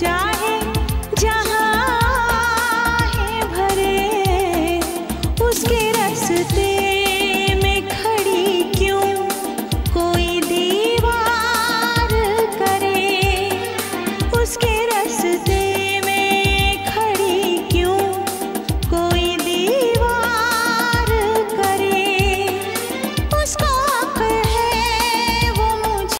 time.